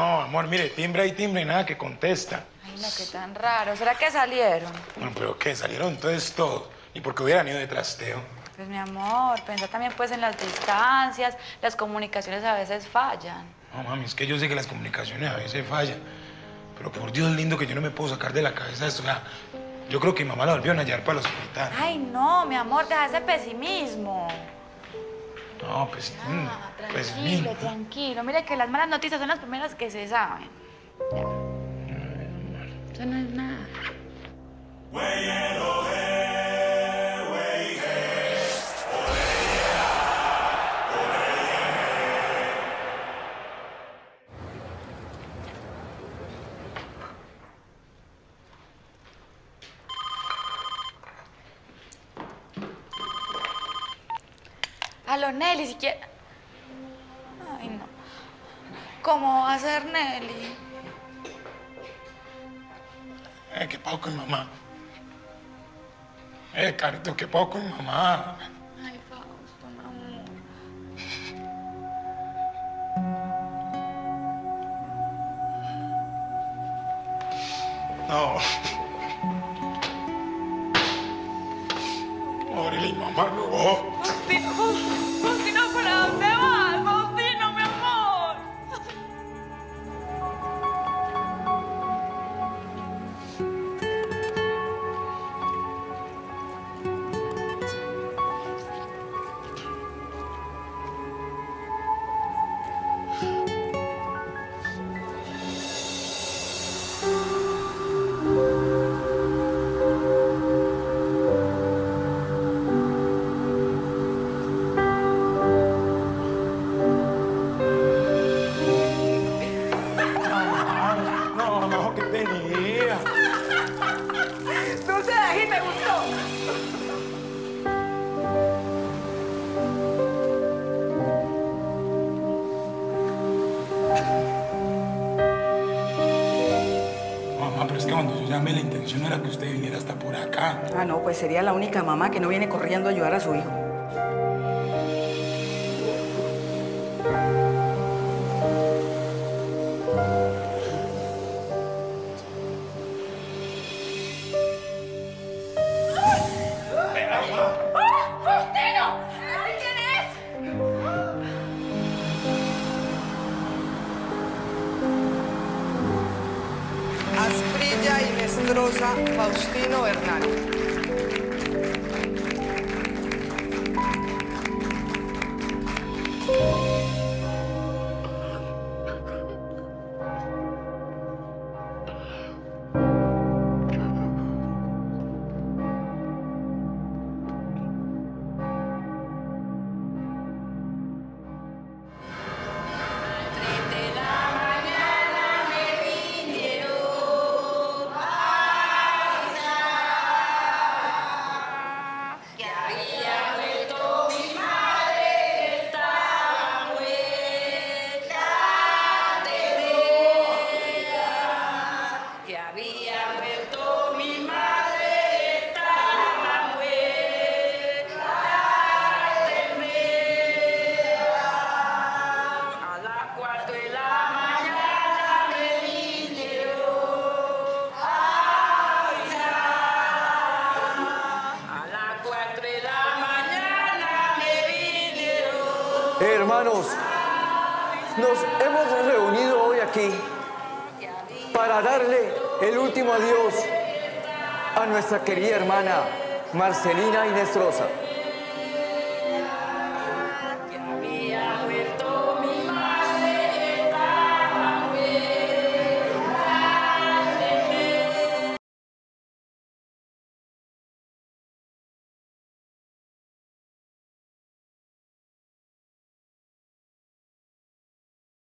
No, amor, mire, timbre y timbre y nada que contesta. Ay, no, qué tan raro. ¿Será que salieron? Bueno, pero ¿qué? Salieron entonces todo. ¿Y por qué hubieran ido de trasteo? Pues mi amor, pensá también pues en las distancias, las comunicaciones a veces fallan. No, mami, es que yo sé que las comunicaciones a veces fallan. Pero por Dios lindo que yo no me puedo sacar de la cabeza esto. O sea, yo creo que mi mamá la volvió a hallar para el hospital. Ay, no, mi amor, deja ese pesimismo. No, pues, Ah, mm, pues, tranquilo, mira. tranquilo. Mire que las malas noticias son las primeras que se saben. Ya. Eso no es nada. Aló, Nelly, si quiere... Ay, no. ¿Cómo va a ser Nelly? Eh, ¿qué pago con mamá? Eh, Carito, ¿qué pago con mamá? Ay, Fausto, mi amor. No. Pobre mi llamé la intención era que usted viniera hasta por acá. Ah, no, pues sería la única mamá que no viene corriendo a ayudar a su hijo. Y Nestrosa Faustino Bernal. Hermanos, nos hemos reunido hoy aquí para darle el último adiós a nuestra querida hermana Marcelina Inestrosa.